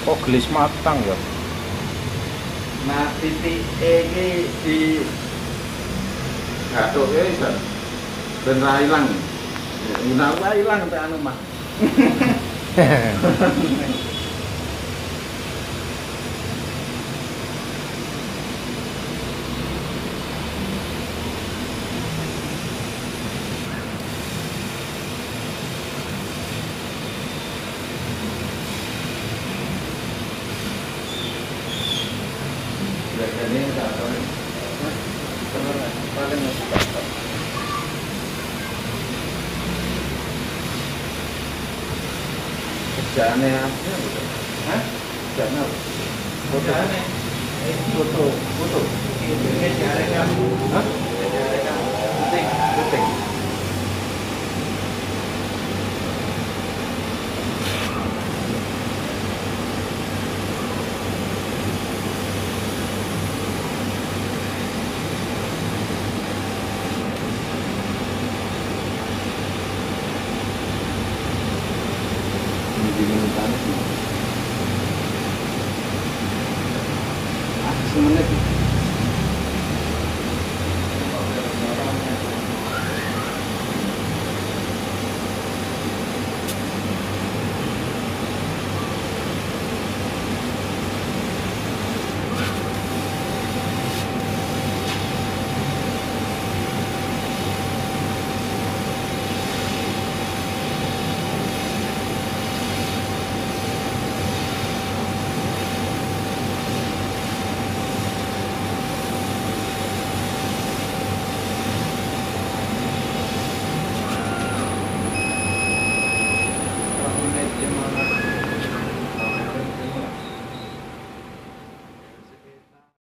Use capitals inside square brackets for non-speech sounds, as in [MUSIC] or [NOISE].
Kok gelis matang ya? Nah, titik E ini di gatuk ya, Isan. Ben ra ilang. Guna ra ilang teh anu mah. [LAUGHS] kerjaan ya Hah? kerjaan apa? foto foto foto kerjaan apa? Hah? kerjaan apa? diminta. Ah, sebenarnya